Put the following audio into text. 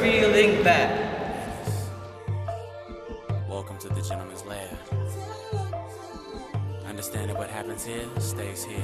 feeling bad. Welcome to the gentleman's lab. Understanding what happens here stays here.